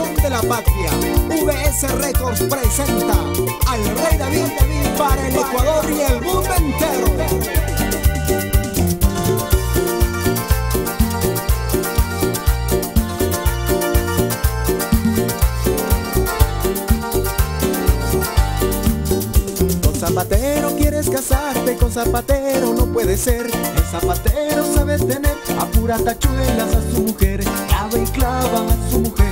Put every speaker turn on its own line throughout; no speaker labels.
corazón de la patria, VS Records presenta al Rey David para el Ecuador y el mundo entero. Con Zapatero quieres casarte, con Zapatero no puede ser. El Zapatero sabe tener a tachuelas a su mujer, clava y clava a su mujer.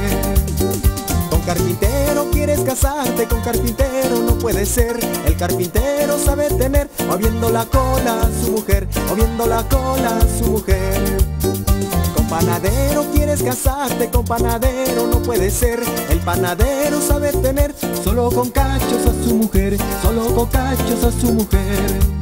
Carpintero quieres casarte, con carpintero no puede ser. El carpintero sabe tener, moviendo la cola a su mujer, moviendo la cola a su mujer. Con panadero quieres casarte, con panadero no puede ser. El panadero sabe tener, solo con cachos a su mujer, solo con cachos a su mujer.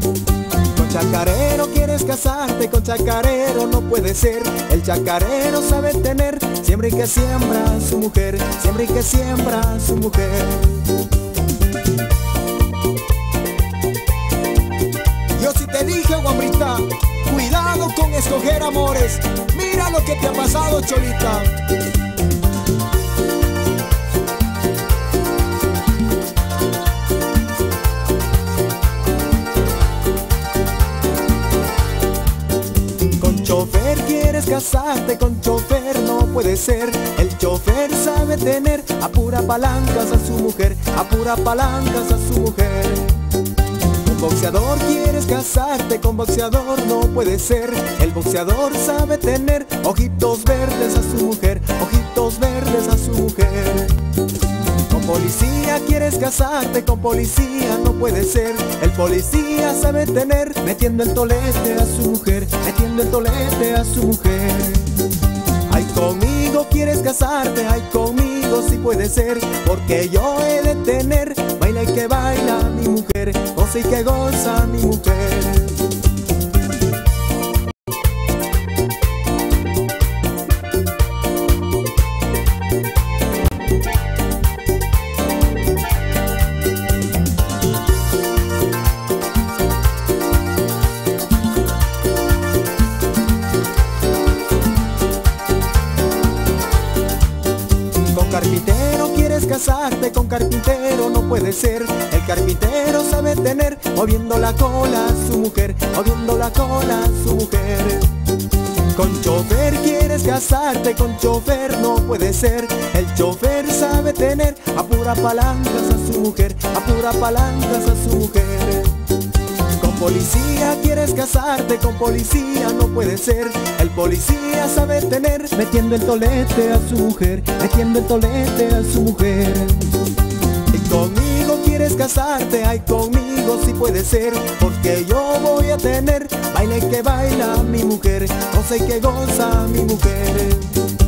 Chacarero quieres casarte, con chacarero no puede ser. El chacarero sabe tener, siempre que siembra su mujer, siempre que siembra su mujer. Yo si te dije, guambrita, cuidado con escoger amores. Mira lo que te ha pasado, cholita. Casarte, con chofer no puede ser. El chofer sabe tener a pura palancas a su mujer, a pura palancas a su mujer. Con boxeador quieres casarte, con boxeador no puede ser. El boxeador sabe tener ojitos verdes a su mujer, ojitos verdes a su mujer. Con policía quieres casarte, con policía no puede ser. El policía sabe tener, metiendo el tolete a su mujer, metiendo el tolete a su mujer. Ay, conmigo quieres casarte, ay, conmigo sí puede ser, porque yo he de tener, baila y que baila mi mujer, goza y que goza mi mujer. Casarte, con carpintero no puede ser. El carpintero sabe tener, moviendo la cola a su mujer, moviendo la cola a su mujer. Con chofer quieres casarte, con chofer no puede ser. El chofer sabe tener a pura palancas a su mujer, a palancas a su mujer. Policía quieres casarte, con policía no puede ser. El policía sabe tener, metiendo el tolete a su mujer, metiendo el tolete a su mujer. Y conmigo quieres casarte, ay conmigo sí puede ser, porque yo voy a tener, baila y que baila mi mujer, y que goza mi mujer.